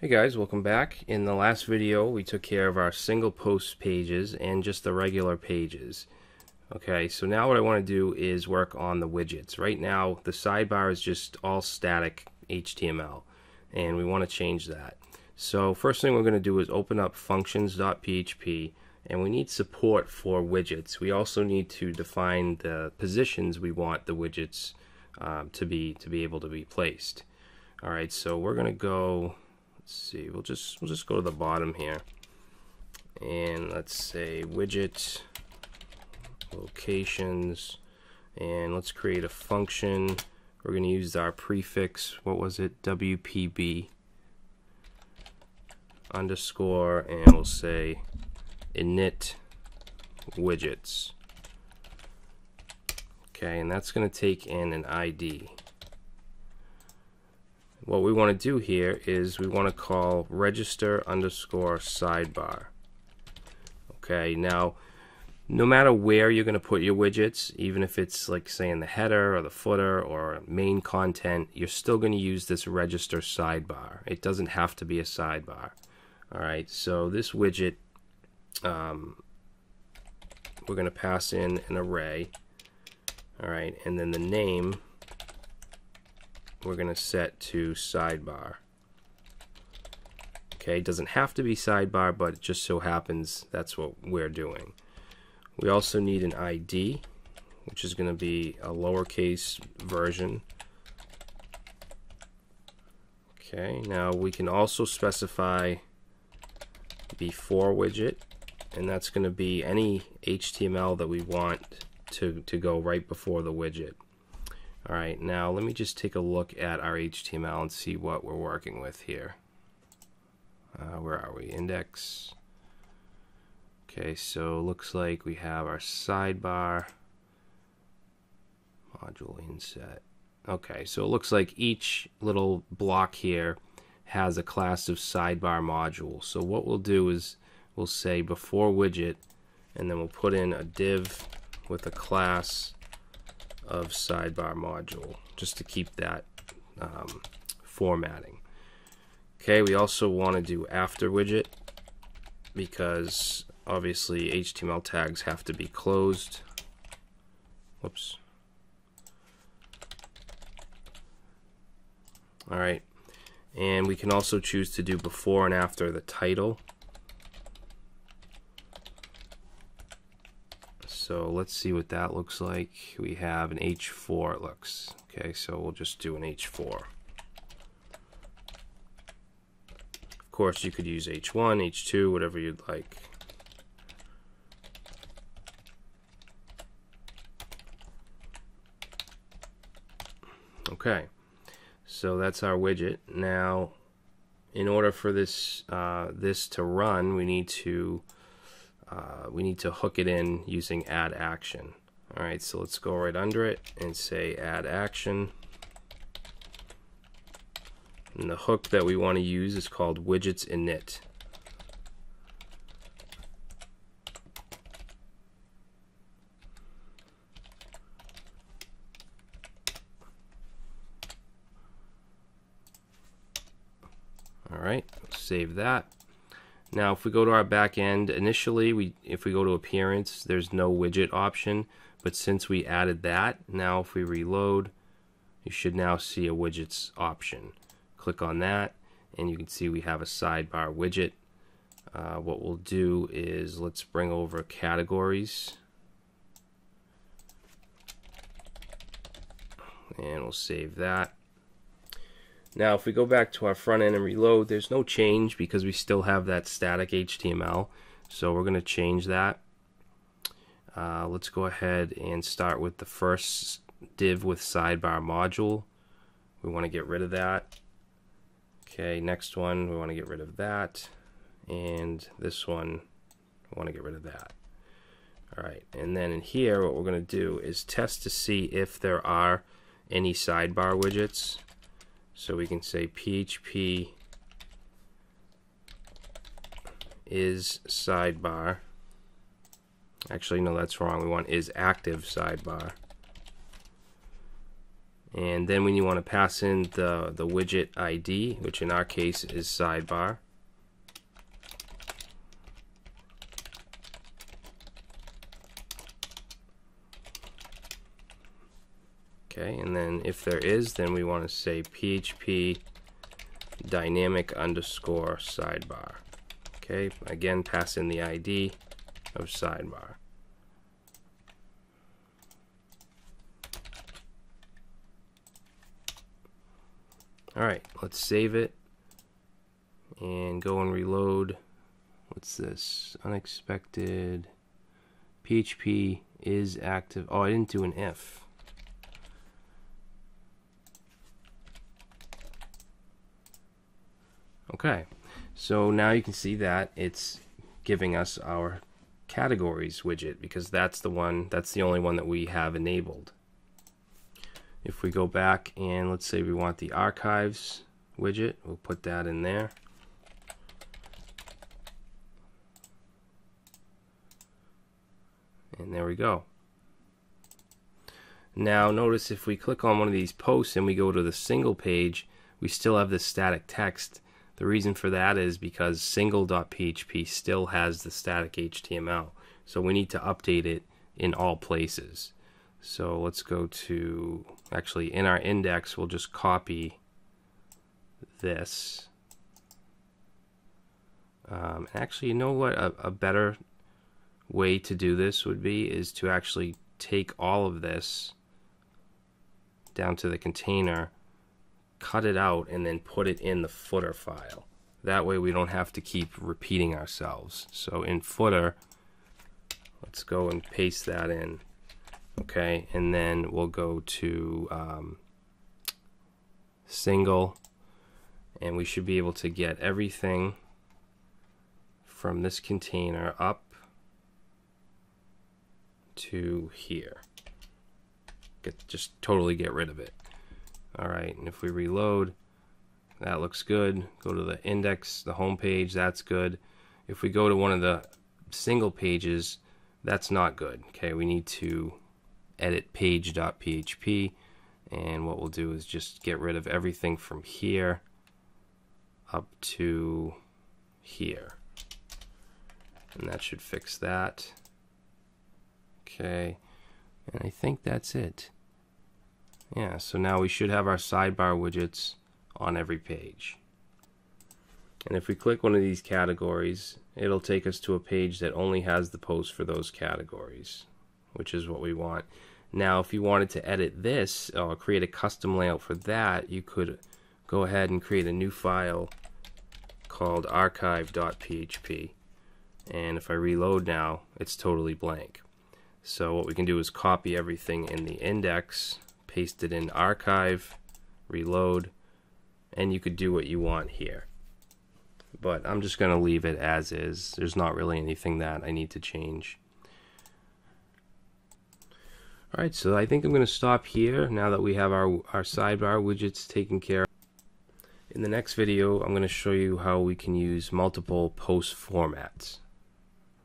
Hey guys, welcome back. In the last video we took care of our single post pages and just the regular pages. Okay, so now what I want to do is work on the widgets. Right now the sidebar is just all static HTML and we want to change that. So first thing we're going to do is open up functions.php and we need support for widgets. We also need to define the positions we want the widgets um, to be to be able to be placed. All right, so we're going to go let's see we'll just we'll just go to the bottom here. And let's say widget locations and let's create a function. We're going to use our prefix what was it WPB underscore and we'll say init widgets. Okay and that's going to take in an ID what we want to do here is we want to call register underscore sidebar. Okay, now no matter where you're going to put your widgets, even if it's like say in the header or the footer or main content, you're still going to use this register sidebar. It doesn't have to be a sidebar. All right, so this widget, um, we're going to pass in an array. All right, and then the name we're going to set to sidebar. Okay, it doesn't have to be sidebar, but it just so happens that's what we're doing. We also need an ID, which is going to be a lowercase version. Okay, now we can also specify before widget, and that's going to be any HTML that we want to, to go right before the widget. Alright, now let me just take a look at our HTML and see what we're working with here. Uh, where are we? Index. Okay, so looks like we have our sidebar module inset. Okay, so it looks like each little block here has a class of sidebar module. So what we'll do is we'll say before widget and then we'll put in a div with a class of sidebar module just to keep that um, formatting. Okay, we also want to do after widget because obviously HTML tags have to be closed. Whoops. Alright, and we can also choose to do before and after the title. So let's see what that looks like. We have an H4 it looks. Okay, so we'll just do an H4. Of course, you could use H1, H2, whatever you'd like. Okay, so that's our widget. Now, in order for this uh, this to run, we need to uh, we need to hook it in using add action. All right, so let's go right under it and say add action. And the hook that we want to use is called widgets init. All right, save that. Now, if we go to our back end, initially, we if we go to appearance, there's no widget option. But since we added that, now if we reload, you should now see a widgets option. Click on that, and you can see we have a sidebar widget. Uh, what we'll do is let's bring over categories. And we'll save that. Now, if we go back to our front end and reload, there's no change because we still have that static HTML. So we're going to change that. Uh, let's go ahead and start with the first div with sidebar module. We want to get rid of that. Okay, next one, we want to get rid of that. And this one, we want to get rid of that. All right, and then in here, what we're going to do is test to see if there are any sidebar widgets. So we can say PHP is sidebar. Actually, no, that's wrong. We want is active sidebar. and then when you want to pass in the, the widget ID, which in our case is sidebar, okay and then if there is then we want to say PHP dynamic underscore sidebar okay again pass in the ID of sidebar Alright, let's save it and go and reload. What's this? Unexpected. PHP is active. Oh, I didn't do an if. Okay, so now you can see that it's giving us our categories widget because that's the one, that's the only one that we have enabled. If we go back and let's say we want the archives widget, we'll put that in there. And there we go. Now notice if we click on one of these posts and we go to the single page, we still have this static text. The reason for that is because single.php still has the static HTML. So we need to update it in all places. So let's go to, actually in our index, we'll just copy this. Um, actually, you know what a, a better way to do this would be is to actually take all of this down to the container, cut it out, and then put it in the footer file. That way we don't have to keep repeating ourselves. So in footer, let's go and paste that in okay and then we'll go to um, single and we should be able to get everything from this container up to here get just totally get rid of it alright and if we reload that looks good. Go to the index the home page that's good. If we go to one of the single pages that's not good. Okay we need to edit page.php and what we'll do is just get rid of everything from here up to here. And that should fix that. Okay and I think that's it yeah so now we should have our sidebar widgets on every page and if we click one of these categories it'll take us to a page that only has the post for those categories which is what we want now, if you wanted to edit this or create a custom layout for that, you could go ahead and create a new file called archive.php. And if I reload now, it's totally blank. So what we can do is copy everything in the index, paste it in archive, reload, and you could do what you want here. But I'm just going to leave it as is. There's not really anything that I need to change. Alright, so I think I'm going to stop here now that we have our, our sidebar widgets taken care of. In the next video, I'm going to show you how we can use multiple post formats.